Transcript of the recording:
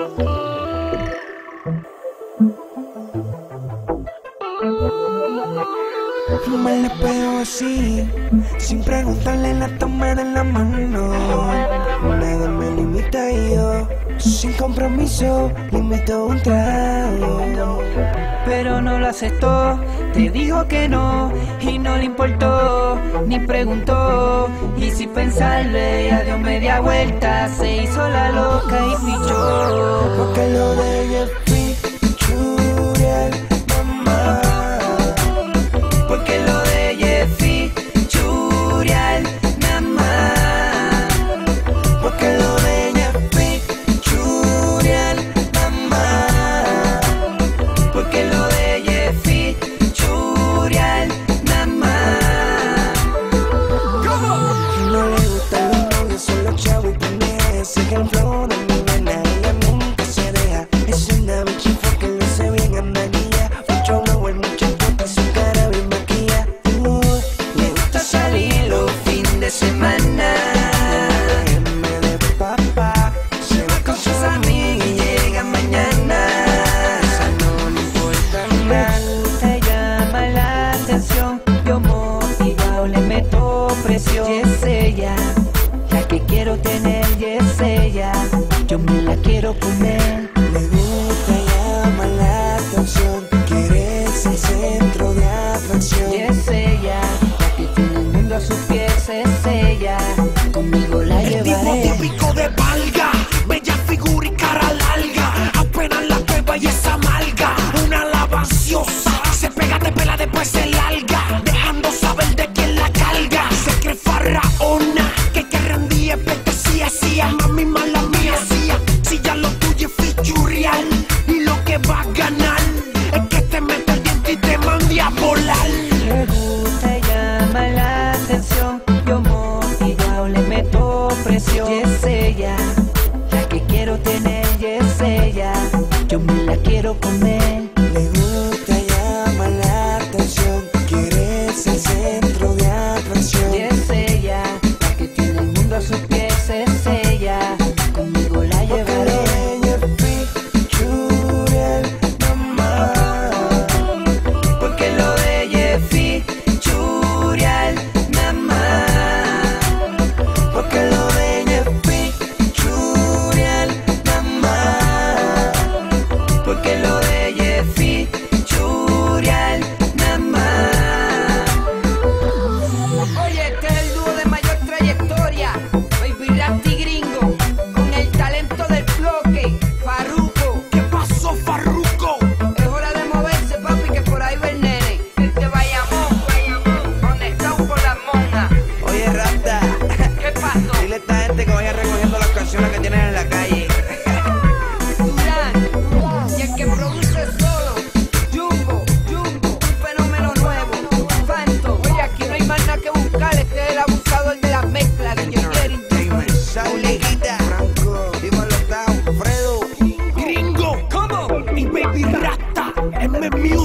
Me le pego así, sin preguntarle la toma de la mano. Nada me limita yo, sin compromiso, limito un trago pero no lo aceptó. Te dijo que no y no le importó, ni preguntó. Y sin pensarle, ella dio media vuelta, se hizo la loca y fichó. Porque lo de ejemplo de mi buena y la se deja. Es una bicha que lo hace bien a manía. Mucho blower, mucha puta, su cara bien maquilla. Uh, me gusta salir los fines de semana. Me de papá, se va con sus amigos y llega mañana. Esa no le importa mal. Te llama la atención, yo motivado le meto presión. Y es ella, la que quiero tener, y yo me la quiero comer. Me gusta, llama la atención, quieres el centro de atracción. quiero comer. me.